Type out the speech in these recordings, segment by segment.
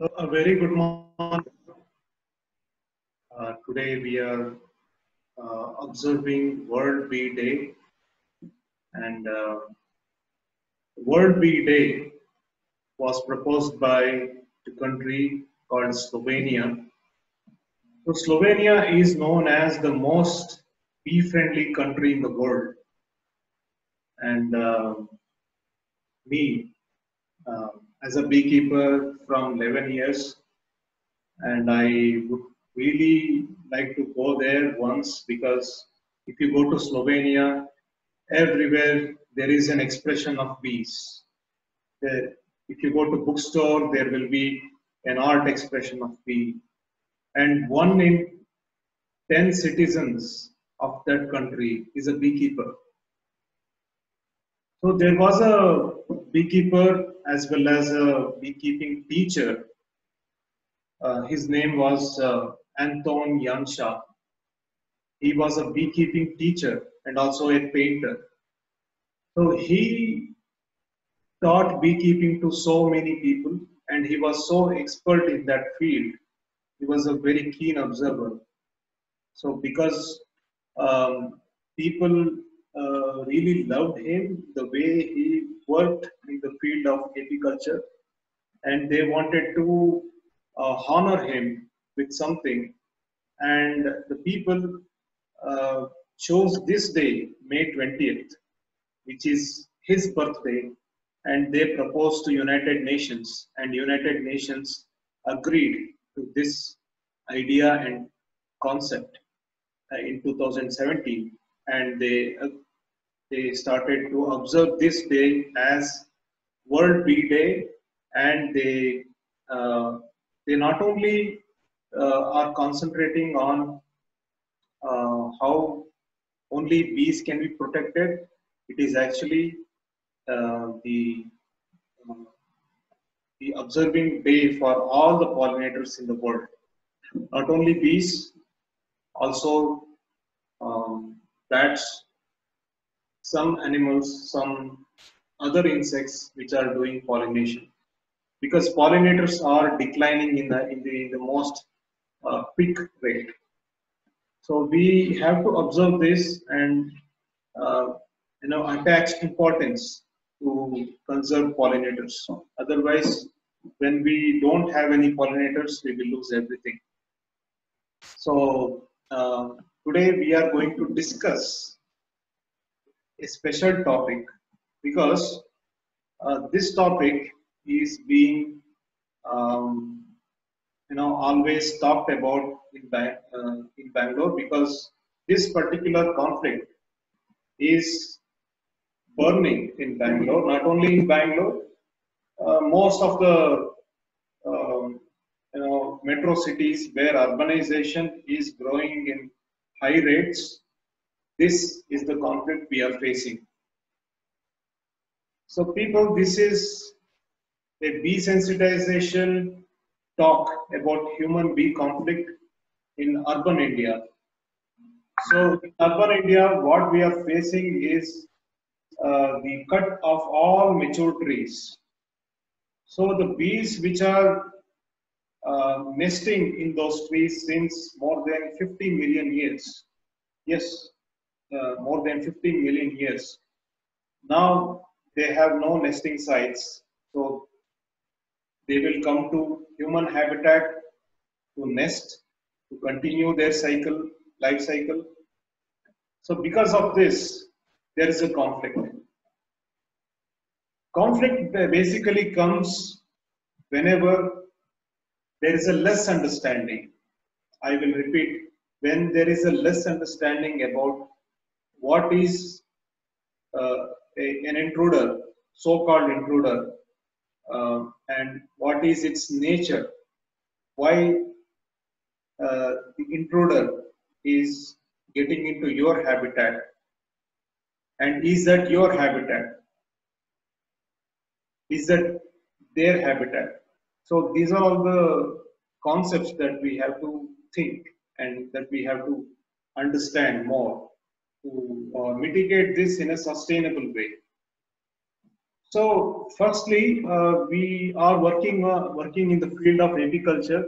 So a very good morning. Uh, today we are uh, observing World Bee Day, and uh, World Bee Day was proposed by the country called Slovenia. So Slovenia is known as the most bee-friendly country in the world, and uh, me uh, as a beekeeper from 11 years. And i would really like to go there once because if you go to slovenia everywhere there is an expression of bees. If you go to bookstore there will be an art expression of bee. And one in 10 citizens of that country is a beekeeper so there was a beekeeper as well as a beekeeping teacher. Uh, his name was uh, Anton Janscha. He was a beekeeping teacher and also a painter. So he taught beekeeping to so many people and he was so expert in that field. He was a very keen observer. So because um, people really loved him, the way he worked in the field of apiculture, and they wanted to uh, honor him with something. And the people uh, chose this day, May 20th, which is his birthday, and they proposed to United Nations, and United Nations agreed to this idea and concept uh, in 2017 and they uh, they started to observe this day as World Bee Day, and they uh, they not only uh, are concentrating on uh, how only bees can be protected. It is actually uh, the uh, the observing day for all the pollinators in the world. Not only bees, also um, bats, some animals, some other insects which are doing pollination. Because pollinators are declining in the in the, in the most uh, quick rate. So we have to observe this and uh, you know attach importance to conserve pollinators. Otherwise, when we don't have any pollinators, we will lose everything. So uh, today we are going to discuss a special topic because uh, this topic is being um, you know always talked about in, Bang- uh, in Bangalore because this particular conflict is burning in Bangalore, not only in Bangalore, uh, most of the um, you know metro cities where urbanization is growing in high rates this is the conflict we are facing. So people this is a bee sensitization talk about human bee conflict in urban india. So in urban india what we are facing is uh, the cut of all mature trees. So the bees which are uh, nesting in those trees since more than 50 million years. Yes, uh, more than 15 million years. Now they have no nesting sites, so they will come to human habitat to nest, to continue their cycle, life cycle. So because of this, there is a conflict. Conflict basically comes whenever there is a less understanding. I will repeat when there is a less understanding about what is uh, a- an intruder, so called intruder, uh, and what is its nature, why uh, the intruder is getting into your habitat, and is that your habitat? Is that their habitat? So these are all the concepts that we have to think and that we have to understand more to uh, mitigate this in a sustainable way. So, firstly, uh, we are working uh, working in the field of apiculture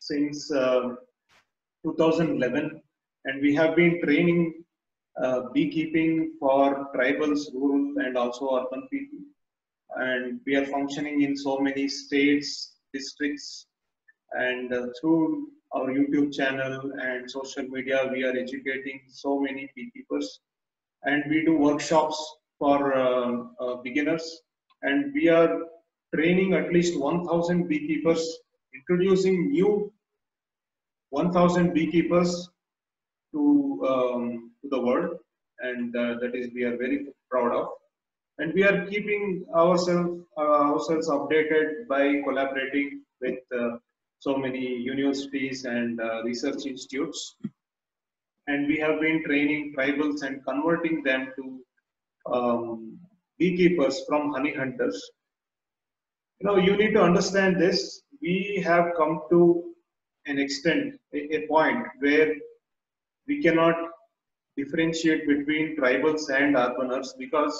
since uh, 2011, and we have been training uh, beekeeping for tribals, rural, and also urban people. And we are functioning in so many states, districts, and uh, through our YouTube channel and social media, we are educating so many beekeepers. And we do workshops for uh, uh, beginners. And we are training at least 1,000 beekeepers, introducing new 1,000 beekeepers to, um, to the world. And uh, that is, we are very proud of. And we are keeping ourselves uh, ourselves updated by collaborating with uh, so many universities and uh, research institutes. And we have been training tribals and converting them to um, beekeepers from honey hunters. You know, you need to understand this. We have come to an extent, a, a point where we cannot differentiate between tribals and urbaners because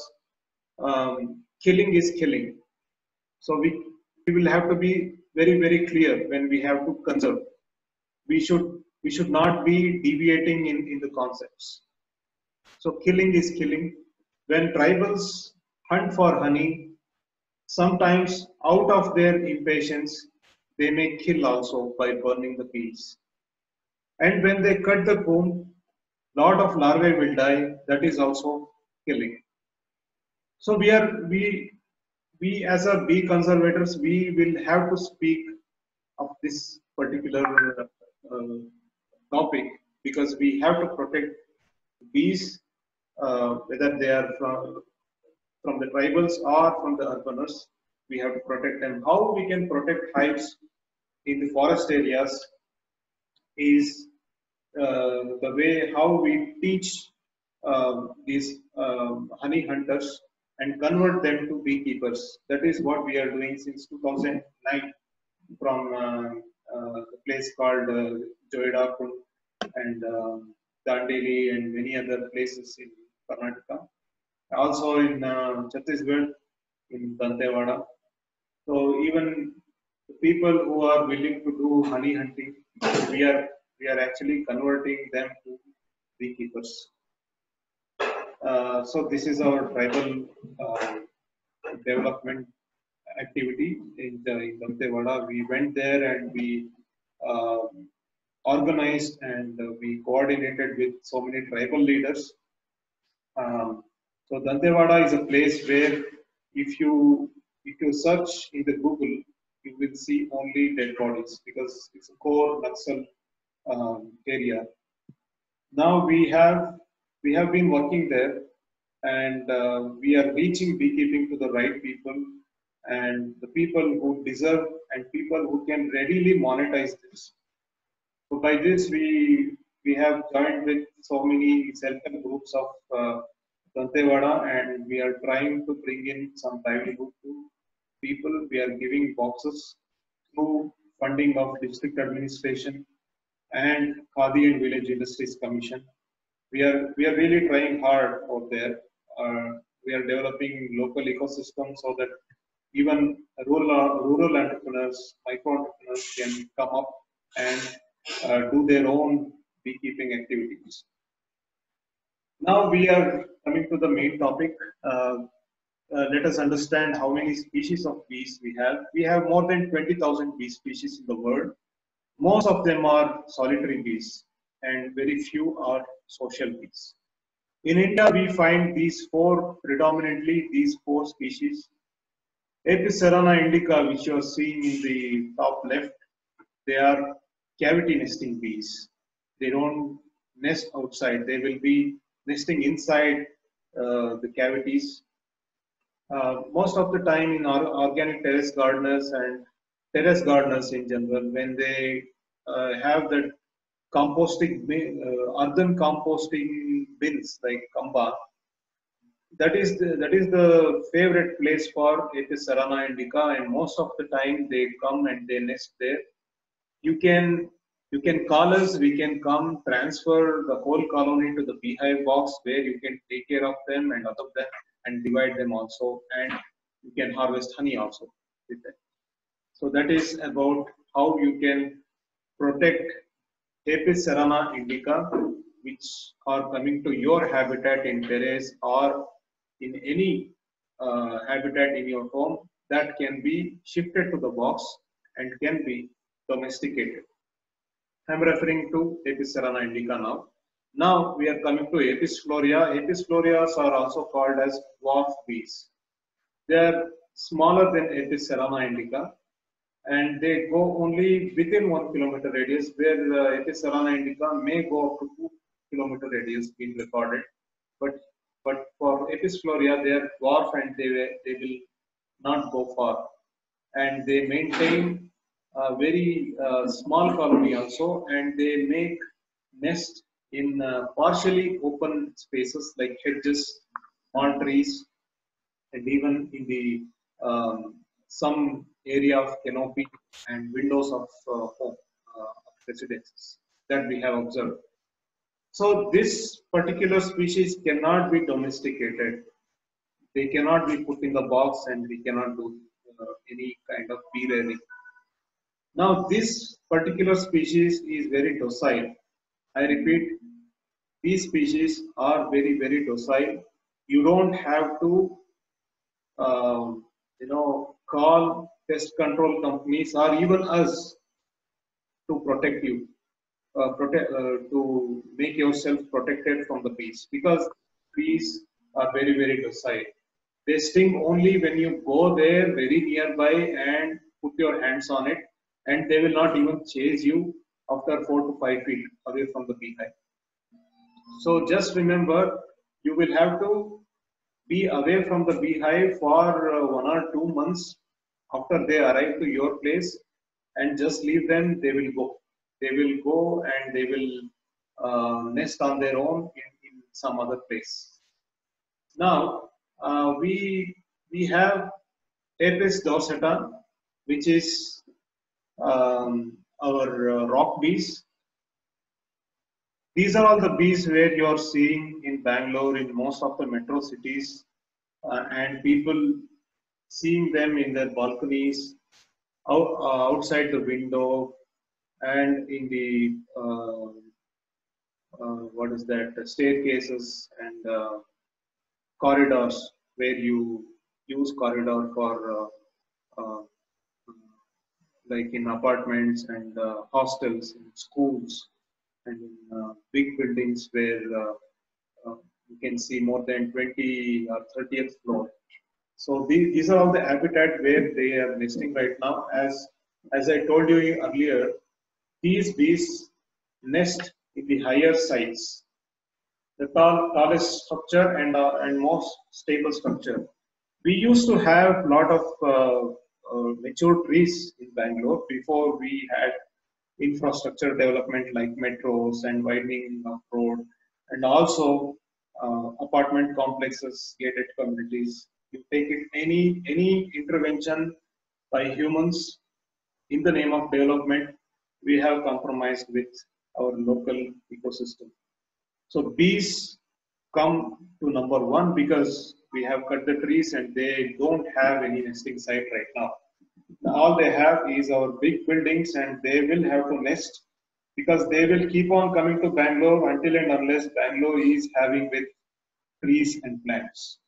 um, killing is killing. So we, we will have to be very, very clear when we have to conserve. We should, we should not be deviating in, in the concepts. So killing is killing. When tribals hunt for honey, sometimes out of their impatience, they may kill also by burning the bees. And when they cut the comb, lot of larvae will die. That is also killing. So we are we we as a bee conservators we will have to speak of this particular uh, topic because we have to protect bees uh, whether they are from from the tribals or from the urbaners we have to protect them. How we can protect hives in the forest areas is uh, the way how we teach um, these um, honey hunters and convert them to beekeepers. That is what we are doing since 2009 from uh, uh, a place called uh, Joida and uh, Dandeli and many other places in Karnataka. Also in uh, Chhattisgarh, in Dantewada. So even the people who are willing to do honey hunting, we are we are actually converting them to beekeepers. Uh, so this is our tribal uh, development activity in the in Dantewada. We went there and we uh, organized and we coordinated with so many tribal leaders. Um, so Dantewada is a place where if you if you search in the Google, you will see only dead bodies because it's a core Naxal um, area. Now we have we have been working there and uh, we are reaching beekeeping to the right people and the people who deserve and people who can readily monetize this. So by this we we have joined with so many self-help groups of uh, and we are trying to bring in some livelihood to people. We are giving boxes through funding of district administration and Khadi and Village Industries Commission we are we are really trying hard out there. Uh, we are developing local ecosystems so that even rural rural entrepreneurs, micro entrepreneurs can come up and uh, do their own beekeeping activities. Now we are coming to the main topic. Uh, uh, let us understand how many species of bees we have. We have more than 20,000 bee species in the world. Most of them are solitary bees and very few are social bees. In India, we find these four, predominantly these four species. Apis cerana indica, which you are seeing in the top left, they are cavity nesting bees. They don't nest outside. They will be nesting inside uh, the cavities. Uh, most of the time in our organic terrace gardeners and terrace gardeners in general, when they uh, have that composting, uh, earthen composting bins like Khamba. That is the, that is the favorite place for Apis cerana indica, and most of the time they come and they nest there. You can you can call us. We can come transfer the whole colony to the beehive box where you can take care of them and adopt them and divide them also. And you can harvest honey also with that. So that is about how you can protect Apis cerana indica, which are coming to your habitat in terrace or in any uh, habitat in your home that can be shifted to the box and can be domesticated. I'm referring to Apis cerana indica now. Now we are coming to Apis florea. Apis floreas are also called as dwarf bees. They are smaller than Apis cerana indica and they go only within one kilometer radius where uh, Apis cerana indica may go up to two kilometer radius being recorded. But but for Apis florea they are dwarf and they, they will not go far. And they maintain a very uh, small colony also and they make nest in uh, partially open spaces like hedges, small trees, and even in the um, some area of canopy and windows of uh, home uh, residences that we have observed. So this particular species cannot be domesticated. They cannot be put in the box and we cannot do uh, any kind of rearing. Now this particular species is very docile. I repeat, these species are very, very docile. You don't have to, um, you know, call pest control companies or even us to protect you, uh, protect, uh, to make yourself protected from the bees because bees are very, very docile. They sting only when you go there very nearby and put your hands on it and they will not even chase you after four to five feet away from the beehive. So just remember, you will have to be away from the beehive for uh, one or two months after they arrive to your place and just leave them, they will go. They will go and they will uh, nest on their own in, in some other place. Now, uh, we, we have Apis dorsata, which is um, our uh, rock bees. These are all the bees where you are seeing in Bangalore, in most of the metro cities, uh, and people seeing them in their balconies, out, uh, outside the window, and in the uh, uh, what is that staircases and uh, corridors where you use corridor for like in apartments and uh, hostels and schools and in uh, big buildings where uh, you can see more than 20 or 30th floor. So these, these are all the habitat where they are nesting right now. As, as I told you earlier, these bees nest in the higher sites, the tall, tallest structure and, uh, and most stable structure. We used to have a lot of uh, uh, mature trees in Bangalore before we had infrastructure development like metros and widening of road and also uh, apartment complexes, gated communities. You take it any any intervention by humans in the name of development, we have compromised with our local ecosystem. So bees come to number one because we have cut the trees and they don't have any nesting site right now. All they have is our big buildings and they will have to nest because they will keep on coming to Bangalore until and unless Bangalore is having with trees and plants.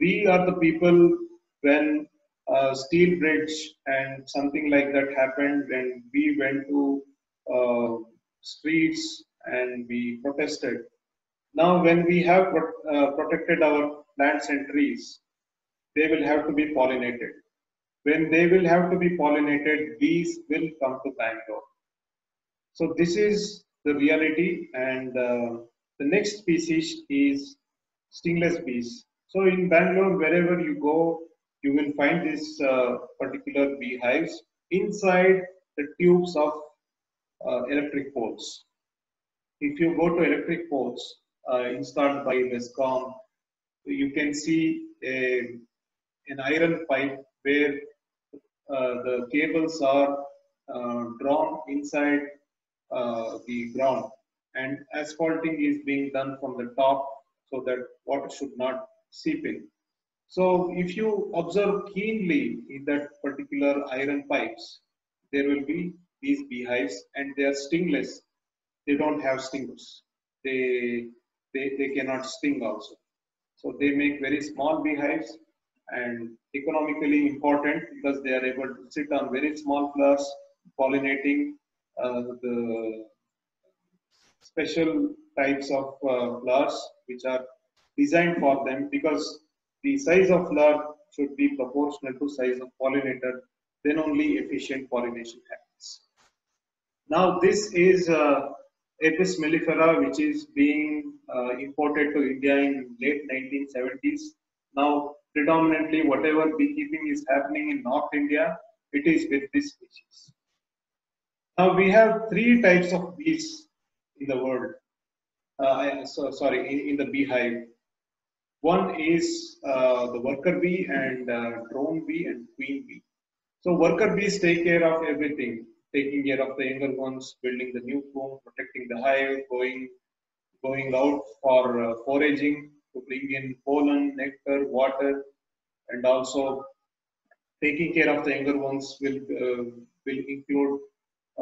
We are the people when a steel bridge and something like that happened when we went to uh, streets and we protested. Now when we have uh, protected our plants and trees, they will have to be pollinated. When they will have to be pollinated, bees will come to Bangalore. So this is the reality and uh, the next species is stingless bees. So in Bangalore, wherever you go, you will find these uh, particular beehives inside the tubes of uh, electric poles. If you go to electric poles uh, installed by Bescom, you can see a, an iron pipe where uh, the cables are uh, drawn inside uh, the ground and asphalting is being done from the top so that water should not seep in. So if you observe keenly in that particular iron pipes, there will be these beehives and they are stingless. They don't have stingers. They, they, they cannot sting also. So they make very small beehives and economically important because they are able to sit on very small flowers, pollinating uh, the special types of uh, flowers which are designed for them because the size of flower should be proportional to size of pollinator then only efficient pollination happens. Now this is uh, Apis mellifera which is being uh, imported to India in late 1970s. Now predominantly whatever beekeeping is happening in North India, it is with this species. Now we have three types of bees in the world. Uh, so, sorry, in, in, the beehive. One is uh, the worker bee and uh, drone bee and queen bee. So worker bees take care of everything, taking care of the younger ones, building the new comb, protecting the hive, going going out for uh, foraging, to bring in pollen, nectar, water, and also taking care of the younger ones will uh, will include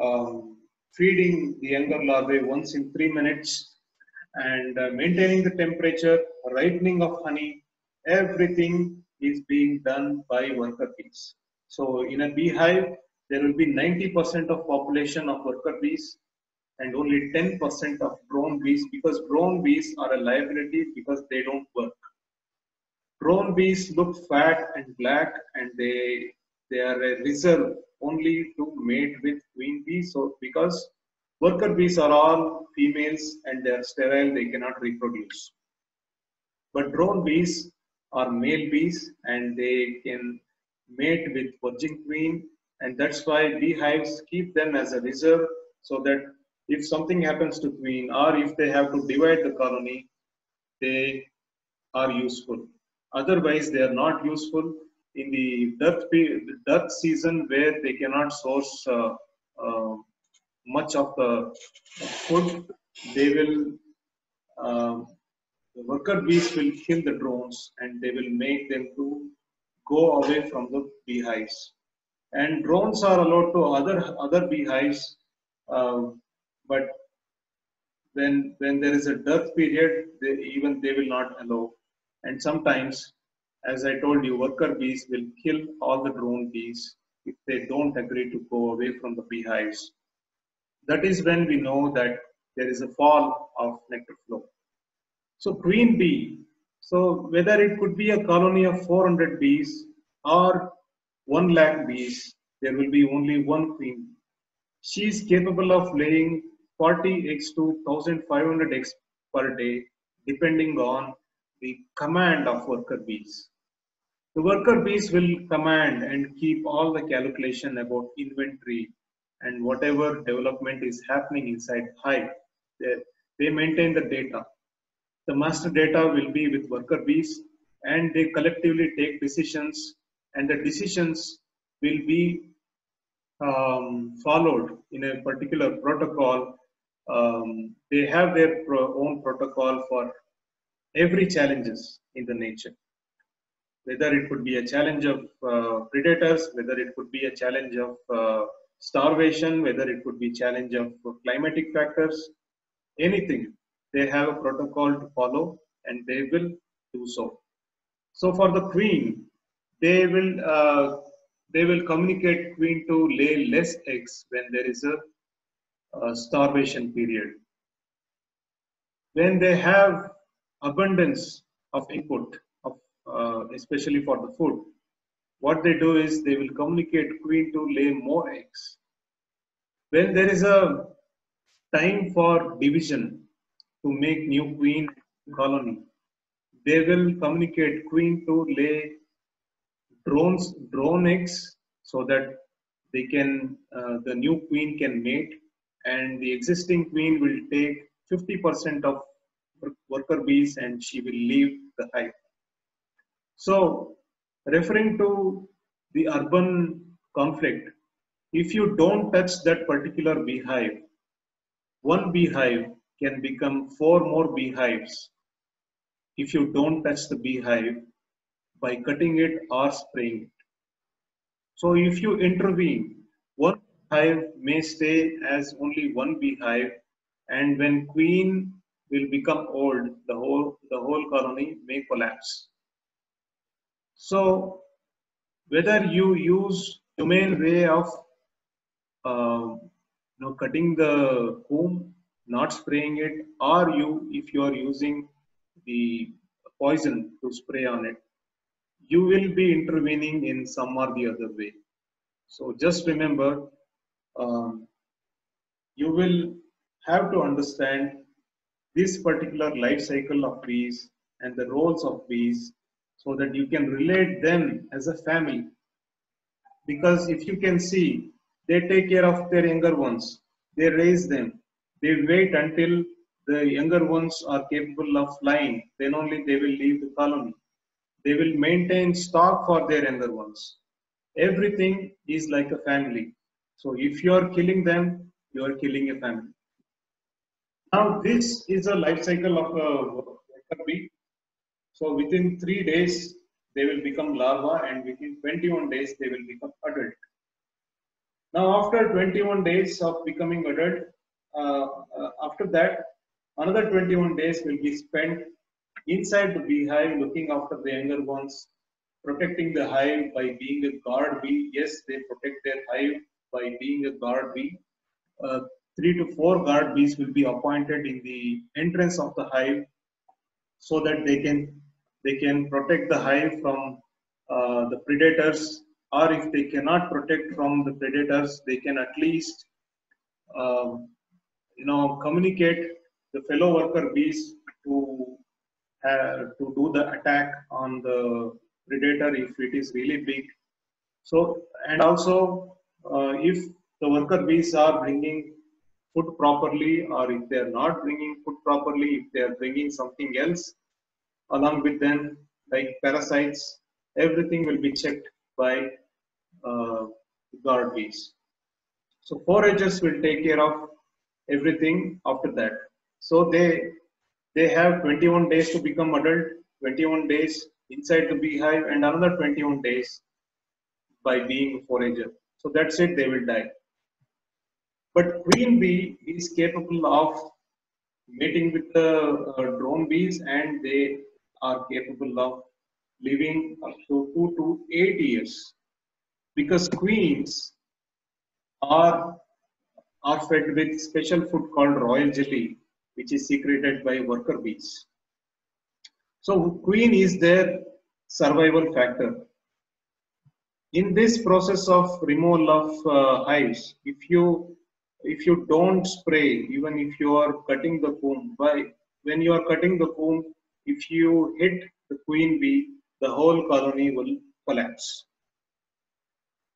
um, feeding the younger larvae once in three minutes and uh, maintaining the temperature, ripening of honey, everything is being done by worker bees. So in a beehive, there will be 90% of population of worker bees and only 10% of drone bees because drone bees are a liability because they don't work. Drone bees look fat and black and they, they are a reserve only to mate with queen bees. So because worker bees are all females and they are sterile, they cannot reproduce. But drone bees are male bees and they can mate with virgin queen and that's why beehives keep them as a reserve so that if something happens to queen or if they have to divide the colony, they are useful. Otherwise, they are not useful in the dearth, dearth season where they cannot source uh, uh, much of the food. They will, uh, the worker bees will kill the drones and they will make them to go away from the beehives. And drones are allowed to other other beehives uh, but when when there is a dearth period they, even they will not allow. And sometimes as i told you worker bees will kill all the drone bees if they don't agree to go away from the beehives. That is when we know that there is a fall of nectar flow so queen bee so whether it could be a colony of 400 bees or 1 lakh bees there will be only one queen she is capable of laying 40 eggs to 1500 eggs per day depending on the command of worker bees. The worker bees will command and keep all the calculation about inventory and whatever development is happening inside hive. They, they maintain the data. The master data will be with worker bees and they collectively take decisions and the decisions will be um, followed in a particular protocol. Um, they have their pro own protocol for every challenges in the nature. Whether it could be a challenge of uh, predators whether it could be a challenge of uh, starvation whether it could be challenge of climatic factors anything they have a protocol to follow and they will do so so for the queen they will uh, they will communicate queen to lay less eggs when there is a uh, starvation period. When they have abundance of input, of, uh, especially for the food, what they do is they will communicate queen to lay more eggs. When there is a time for division to make new queen colony, they will communicate queen to lay drones drone eggs so that they can uh, the new queen can mate and the existing queen will take 50% of worker bees and she will leave the hive. So, referring to the urban conflict, if you don't touch that particular beehive, one beehive can become four more beehives. If you don't touch the beehive, by cutting it or spraying it. So if you intervene, one hive may stay as only one beehive and when queen will become old, the whole, the whole colony may collapse. So whether you use the humane way of uh, you know, cutting the comb, not spraying it, or you, if you are using the poison to spray on it, you will be intervening in some or the other way. So just remember, um, you will have to understand this particular life cycle of bees and the roles of bees so that you can relate them as a family. Because if you can see, they take care of their younger ones, they raise them, they wait until the younger ones are capable of flying, then only they will leave the colony. They will maintain stock for their younger ones. Everything is like a family. So if you are killing them, you are killing a family. Now this is a life cycle of a worker bee. So within three days, they will become larva and within 21 days, they will become adult. Now after 21 days of becoming adult, after that, another 21 days will be spent inside the beehive looking after the younger ones, protecting the hive by being a guard bee. Yes, they protect their hive by being a guard bee. Uh, three to four guard bees will be appointed in the entrance of the hive so that they can they can protect the hive from uh, the predators or if they cannot protect from the predators they can at least um, you know communicate the fellow worker bees to uh, to do the attack on the predator if it is really big so and also uh, if the worker bees are bringing food properly or if they are not bringing food properly, if they are bringing something else along with them like parasites, everything will be checked by uh, guard bees. So foragers will take care of everything after that. So they they have 21 days to become adult, 21 days inside the beehive and another 21 days by being a forager. So that's it, they will die. But queen bee is capable of mating with the uh, drone bees and they are capable of living up to two to eight years because queens are are fed with special food called royal jelly which is secreted by worker bees so queen is their survival factor in this process of removal of uh, hives if you if you don't spray, even if you are cutting the comb, by when you are cutting the comb, if you hit the queen bee, the whole colony will collapse.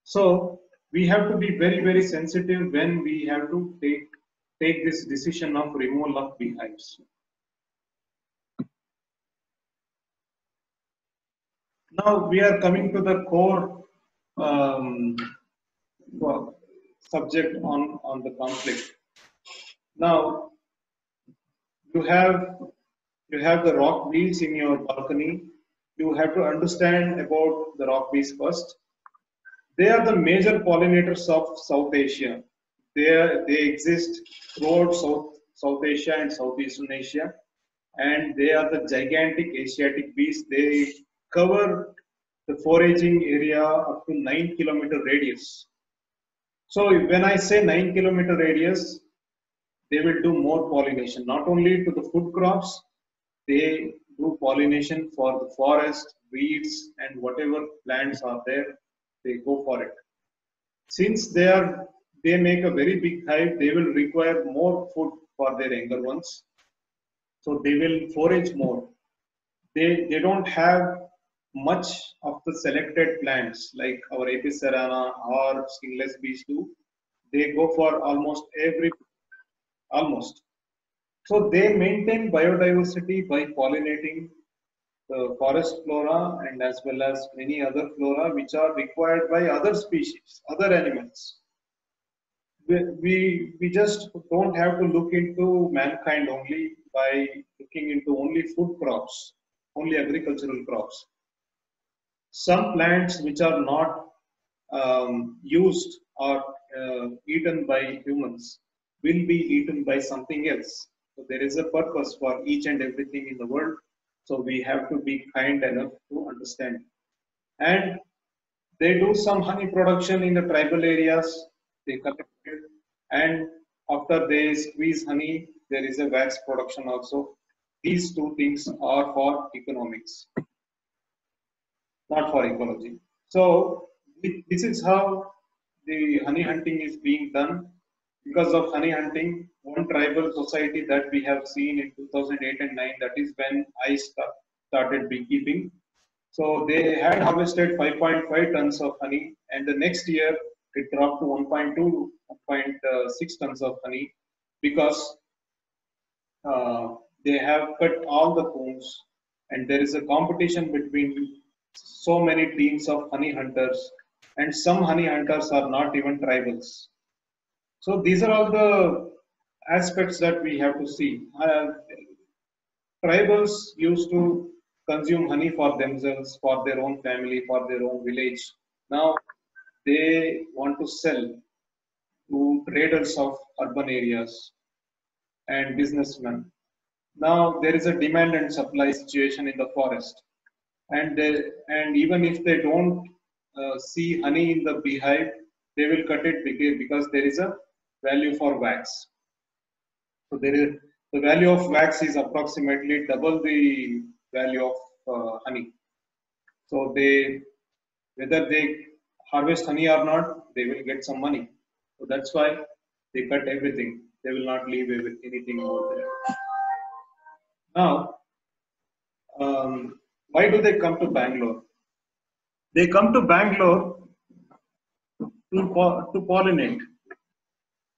So we have to be very, very sensitive when we have to take, take this decision of removal of beehives. Now we are coming to the core um, well, subject on, on the conflict. Now, you have, you have the rock bees in your balcony. You have to understand about the rock bees first. They are the major pollinators of South Asia. They, they exist throughout South, South Asia and Southeastern Asia. And they are the gigantic Asiatic bees. They cover the foraging area up to 9 kilometer radius so when I say 9 kilometer radius, they will do more pollination, not only to the food crops, they do pollination for the forest, weeds and whatever plants are there, they go for it. Since they are they make a very big hive, they will require more food for their younger ones. So they will forage more. They, they don't have much of the selected plants like our Apis cerana or stingless bees do, they go for almost every, almost. So they maintain biodiversity by pollinating the forest flora and as well as many other flora which are required by other species, other animals. We, we, just don't have to look into mankind only by looking into only food crops, only agricultural crops some plants which are not um, used or uh, eaten by humans will be eaten by something else. So there is a purpose for each and everything in the world. So we have to be kind enough to understand. And they do some honey production in the tribal areas. They collect it, and after they squeeze honey, there is a wax production also. These two things are for economics, not for ecology. So this is how the honey hunting is being done. Because of honey hunting, one tribal society that we have seen in 2008 and 9, that is when I start, started beekeeping. So they had harvested 5.5 tons of honey, and the next year it dropped to 1.2, 1.6 tons of honey because uh, they have cut all the combs, and there is a competition between so many teams of honey hunters and some honey hunters are not even tribals. So these are all the aspects that we have to see. Uh, tribals used to consume honey for themselves, for their own family, for their own village. Now they want to sell to traders of urban areas and businessmen. Now there is a demand and supply situation in the forest, and they, and even if they don't uh, see honey in the beehive, they will cut it because there is a value for wax. So there is the value of wax is approximately double the value of uh, honey. So they whether they harvest honey or not, they will get some money. So that's why they cut everything. They will not leave anything over there. Now, um, why do they come to Bangalore? They come to Bangalore to, to pollinate.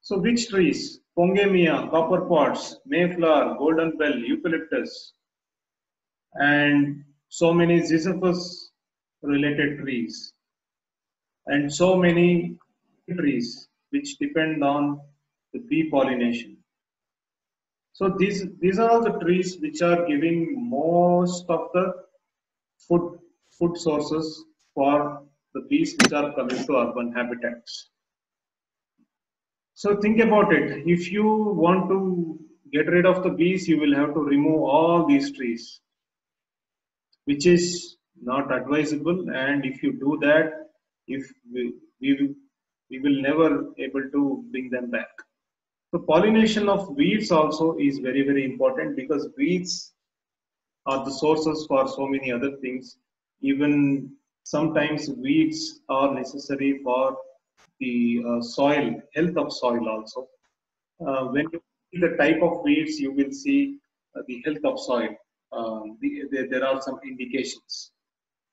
So which trees? Pongamia, copper pods, mayflower, golden bell, eucalyptus, and so many ziziphus related trees, and so many trees which depend on the bee pollination. So these, these are all the trees which are giving most of the food, food sources for the bees which are coming to urban habitats. So think about it. If you want to get rid of the bees, you will have to remove all these trees, which is not advisable. And if you do that, if we, we, we will never able to bring them back. So pollination of weeds also is very, very important because weeds are the sources for so many other things. Even sometimes weeds are necessary for the uh, soil, health of soil also. Uh, when you see the type of weeds, you will see uh, the health of soil. Um, the, the, there are some indications.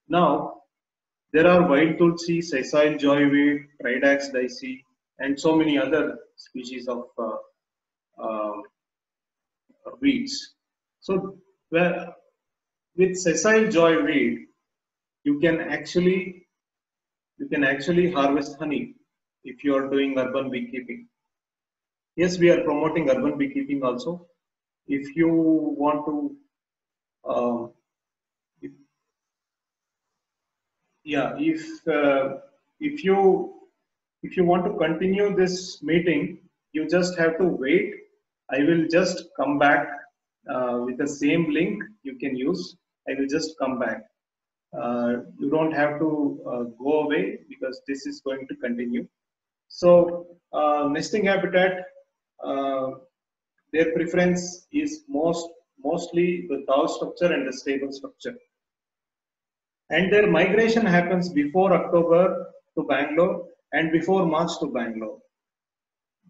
Now, there are wild tulsi, sessile joyweed, Tridax daisy, and so many other species of uh, uh, weeds. So, where, with sessile joyweed, you can actually you can actually harvest honey if you are doing urban beekeeping. Yes, we are promoting urban beekeeping also. If you want to, uh, if, yeah, if uh, if you if you want to continue this meeting, you just have to wait. I will just come back uh, with the same link you can use. I will just come back. Uh, you don't have to uh, go away because this is going to continue. So uh, nesting habitat, their preference is most mostly the tall structure and the stable structure. And their migration happens before October to Bangalore and before March to Bangalore.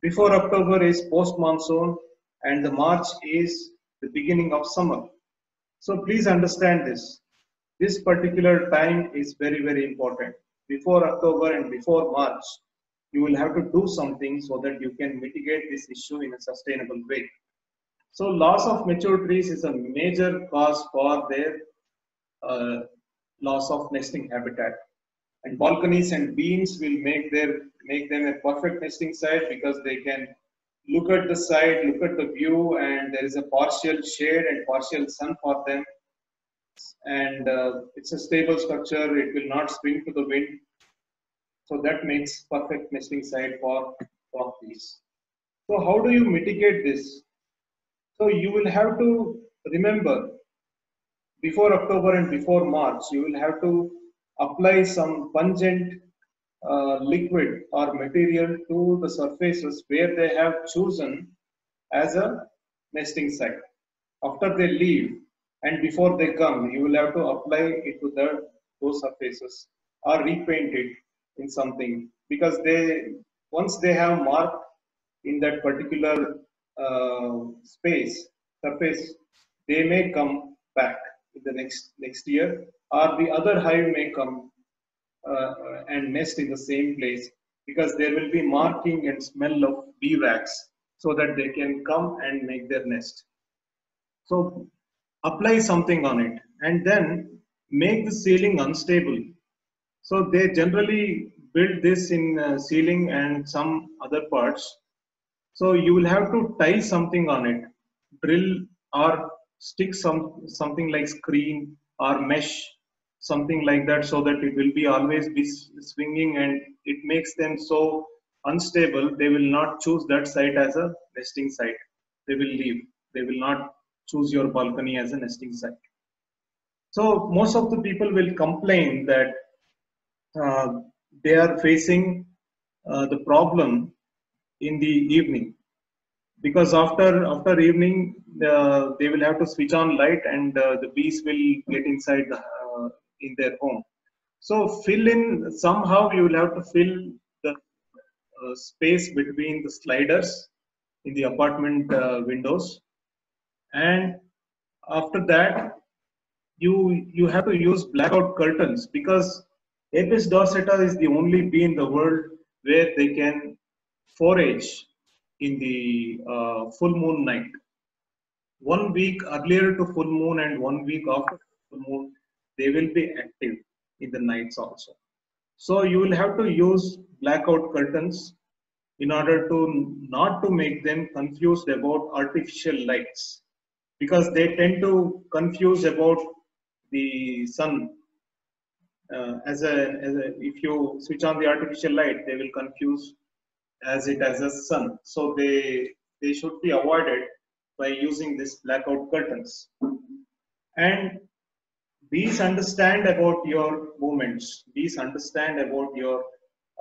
Before October is post monsoon and the March is the beginning of summer. So please understand this. This particular time is very, very important. Before October and before March, you will have to do something so that you can mitigate this issue in a sustainable way. So loss of mature trees is a major cause for their uh, loss of nesting habitat. And balconies and beams will make their make them a perfect nesting site because they can look at the site, look at the view, and there is a partial shade and partial sun for them and uh, it's a stable structure. It will not swing to the wind. So that makes perfect nesting site for, for these. So how do you mitigate this? So you will have to remember before October and before March, you will have to apply some pungent uh, liquid or material to the surfaces where they have chosen as a nesting site. After they leave and before they come, you will have to apply it to the, those surfaces or repaint it in something because they once they have marked in that particular uh, space surface, they may come back in the next next year or the other hive may come uh, and nest in the same place because there will be marking and smell of bee wax so that they can come and make their nest. So apply something on it and then make the ceiling unstable. So they generally build this in uh, ceiling and some other parts. So you will have to tie something on it, drill or stick some something like screen or mesh, something like that, so that it will be always be swinging and it makes them so unstable. They will not choose that site as a nesting site. They will leave. They will not choose your balcony as a nesting site. So most of the people will complain that they are facing uh, the problem in the evening because after after evening uh, they will have to switch on light and uh, the bees will get inside the, uh, in their home. So fill in somehow you will have to fill the uh, space between the sliders in the apartment windows and after that you you have to use blackout curtains because apis dorsata is the only bee in the world where they can forage in the uh, full moon night. One week earlier to full moon and one week after full moon they will be active in the nights also. So you will have to use blackout curtains in order to not to make them confused about artificial lights because they tend to confuse about the sun uh, as, a, as a if you switch on the artificial light they will confuse as it as a sun. So they they should be avoided by using this blackout curtains. And bees understand about your movements. Bees understand about your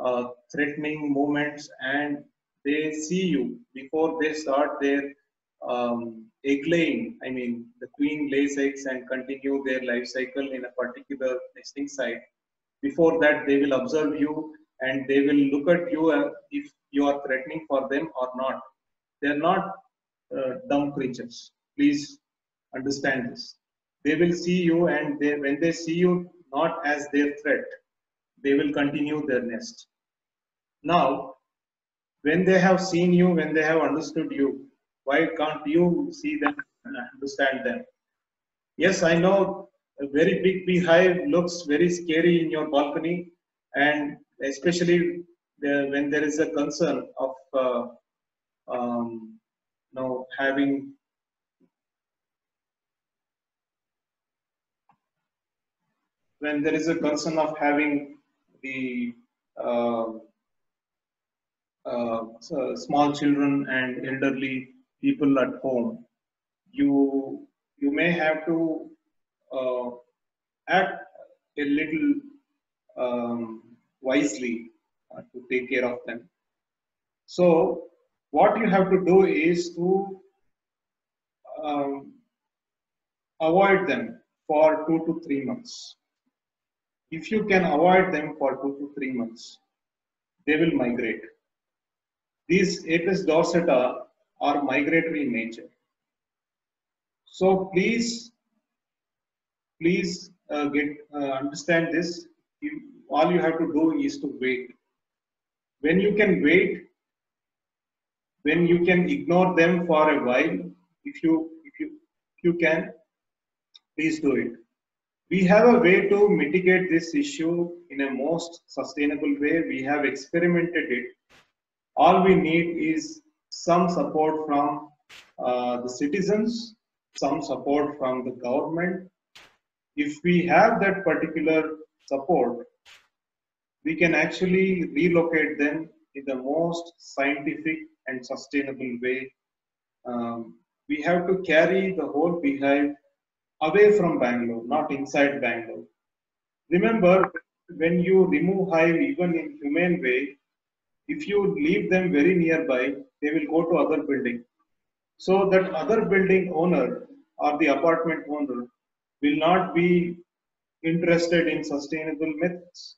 uh, threatening movements and they see you before they start their um, egg laying, I mean, the queen lays eggs and continue their life cycle in a particular nesting site. Before that, they will observe you and they will look at you if you are threatening for them or not. They are not uh, dumb creatures. Please understand this. They will see you and they, when they see you not as their threat, they will continue their nest. Now, when they have seen you, when they have understood you, why can't you see them and understand them? Yes, I know a very big beehive looks very scary in your balcony, and especially the, when there is a concern of uh, um, you know, having when there is a concern of having the uh, uh, small children and elderly people at home, you you may have to uh, act a little um, wisely uh, to take care of them. So what you have to do is to um, avoid them for two to three months. If you can avoid them for two to three months, they will migrate. These Apis dorsata are migratory nature. So please, please uh, get uh, understand this. You, all you have to do is to wait. When you can wait, when you can ignore them for a while, if you if you if you can, please do it. We have a way to mitigate this issue in a most sustainable way. We have experimented it. All we need is some support from uh, the citizens, some support from the government, if we have that particular support, we can actually relocate them in the most scientific and sustainable way. Um, we have to carry the whole beehive away from Bangalore, not inside Bangalore. Remember, when you remove hive even in humane way, if you leave them very nearby, they will go to other building. So that other building owner or the apartment owner will not be interested in sustainable methods.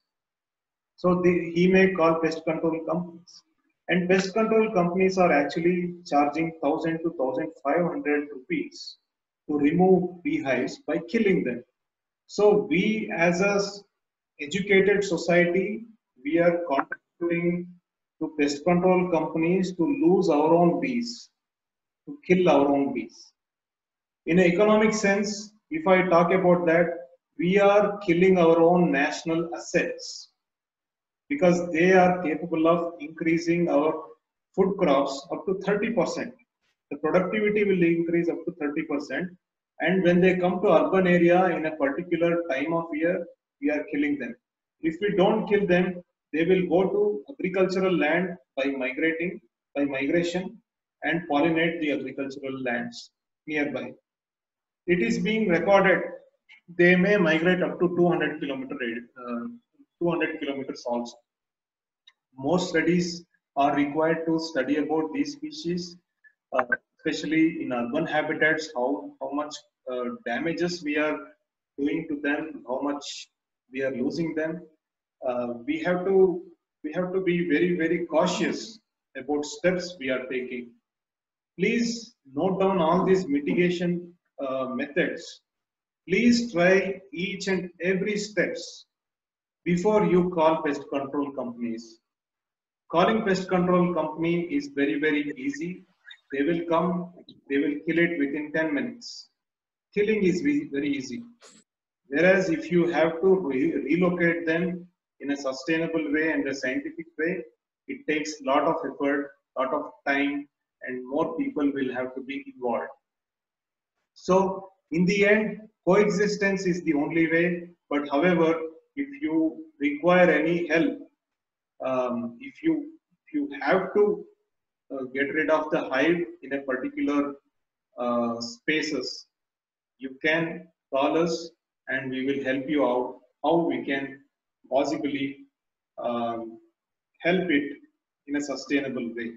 So the, he may call pest control companies. And pest control companies are actually charging 1000 to 1500 rupees to remove beehives by killing them. So we as a educated society, we are contributing to pest control companies to lose our own bees, to kill our own bees. In an economic sense, if I talk about that, we are killing our own national assets because they are capable of increasing our food crops up to 30%. The productivity will increase up to 30%. And when they come to urban area in a particular time of year, we are killing them. If we don't kill them, they will go to agricultural land by migrating, by migration and pollinate the agricultural lands nearby. It is being recorded. They may migrate up to 200 kilometer, uh, 200 kilometers also. Most studies are required to study about these species, uh, especially in urban habitats, how, how much uh, damages we are doing to them, how much we are losing them. Uh, we have to we have to be very very cautious about steps we are taking. Please note down all these mitigation uh, methods. Please try each and every steps before you call pest control companies. Calling pest control company is very very easy. They will come, they will kill it within 10 minutes. Killing is very easy. Whereas if you have to re relocate them in a sustainable way and a scientific way, it takes a lot of effort, lot of time, and more people will have to be involved. So in the end, coexistence is the only way. But however, if you require any help, um, if you if you have to uh, get rid of the hive in a particular uh, spaces, you can call us and we will help you out how we can possibly um, help it in a sustainable way.